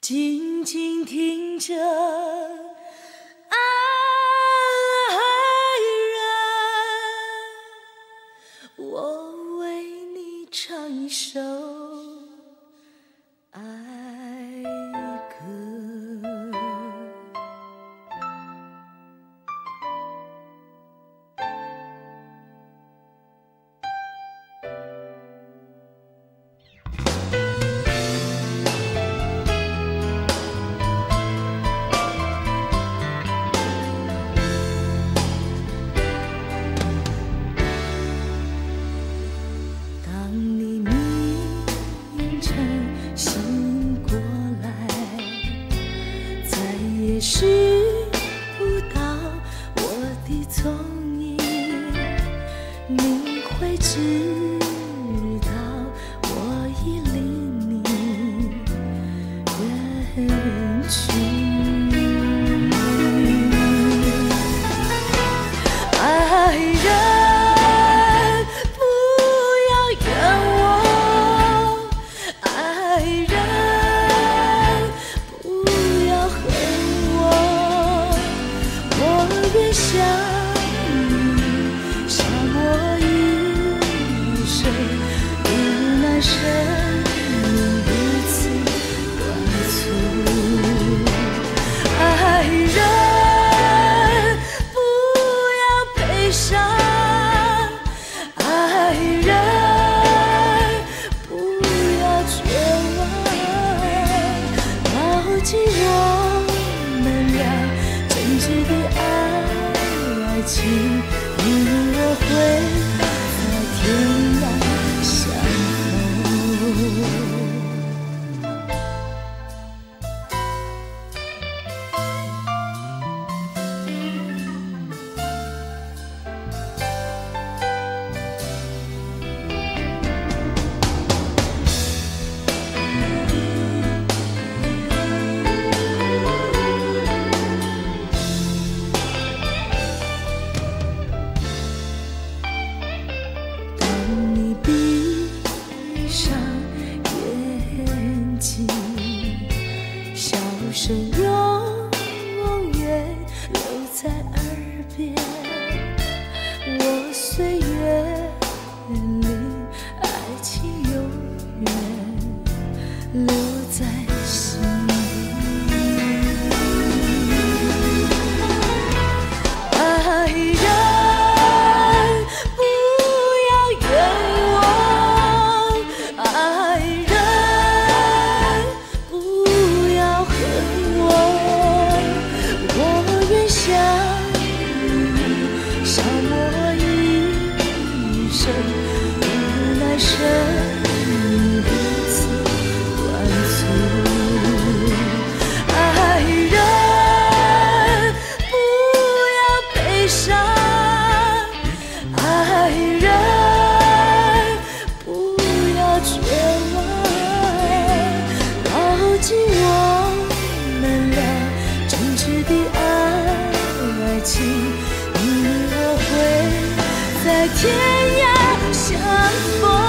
静静听着爱人我为你唱一首。也许不到我的踪影你会知生命如此短促，爱人不要悲伤，爱人不要绝望，牢记我们俩真挚的爱，爱情永如我回到天涯。you. 一生永远留在耳边。你我会在天涯相逢。